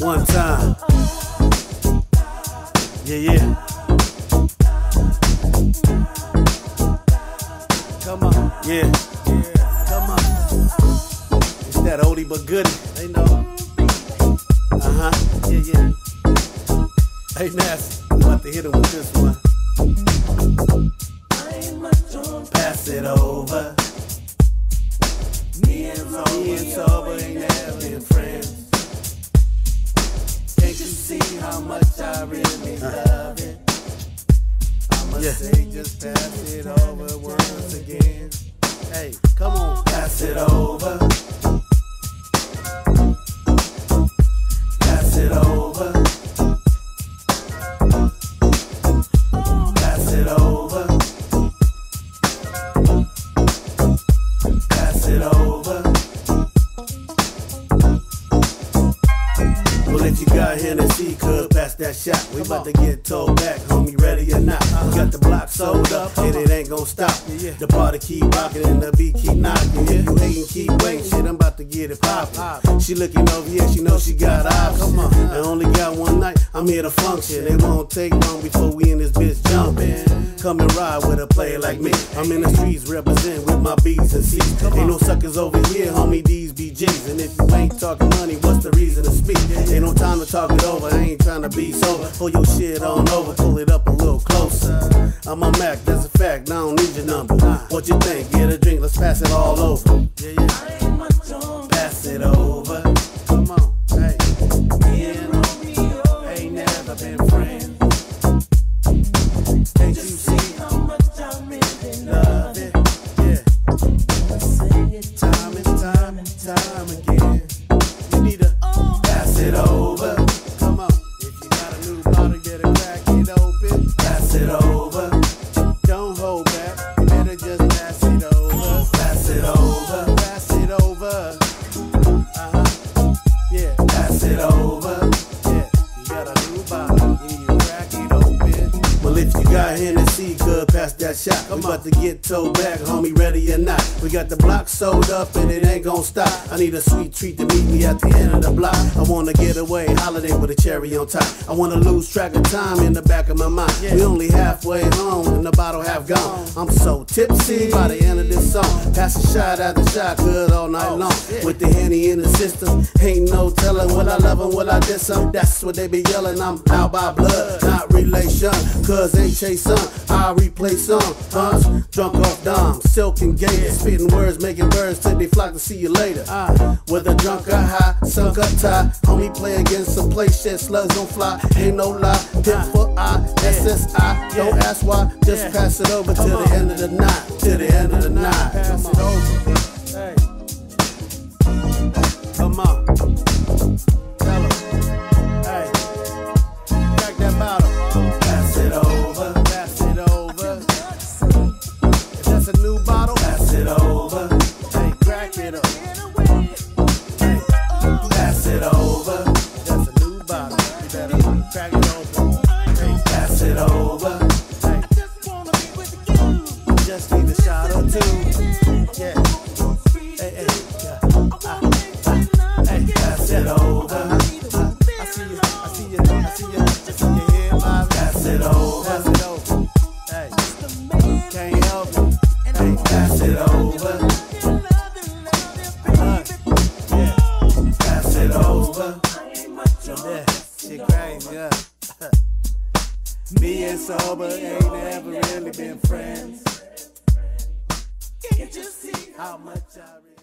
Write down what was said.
One time. Yeah, yeah. Come on. Yeah. yeah. Come on. It's that oldie but goodie. They know. Uh huh. Yeah, yeah. Hey, Nasty. I'm about to hit him with this one. Pass it over. Me and Zoe, ain't never been friends. You see how much I really love it? I'ma Yeah. say just pass it over once again. Hey, come on, pass it over. Hennessy, could pass that shot. We about to get towed back, homie, ready or not. We got the block sold up, and it ain't gon' stop. The party keep rocking and the beat keep knocking. If you hating, keep waiting, shit, I'm about to get it poppin'. She looking over here, she know she got options. I only got one night, I'm here to function. It won't take long before we in this bitch jumping. Come and ride with a player like me. I'm in the streets represent with my B's and C's. Ain't no suckers over here, homie, these be G's. And if you ain't talking money, what's the reason speak? Ain't no time to talk it over, I ain't trying to be sober. Pull your shit on over, pull it up a little closer. I'm a Mac, that's a fact, I don't need your number. What you think? Get a drink, let's pass it all over. Got Hennessy, good, pass that shot. We about to get towed back, homie, ready or not. We got the block sold up and it ain't gon' stop. I need a sweet treat to meet me at the end of the block. I wanna get away, holiday with a cherry on top. I wanna lose track of time in the back of my mind. We only halfway home and the bottle half gone. I'm so tipsy by the end of this song. Pass a shot after shot, good all night oh, long. With the henny in the system, ain't no telling will I love 'em, will I diss 'em? That's what they be yelling. I'm out by blood, not relation. Cause they chase some, I replace some. Huh? Drunk off Dom, silk and gator, spitting words, making birds till they flock to see you later. Uh, with a drunk or high, sunk up tie. Homie play against some play shit, slugs don't fly. Ain't no lie, pimp for I, SSI. Don't ask why, just pass it over till the end of the night. Till the end of the night. Pass it over. Hey. Come on. Pass it over. Just need a shot or two. Pass it over. Pass it over. Me and sober ain't never really been friends. Can't you see how much I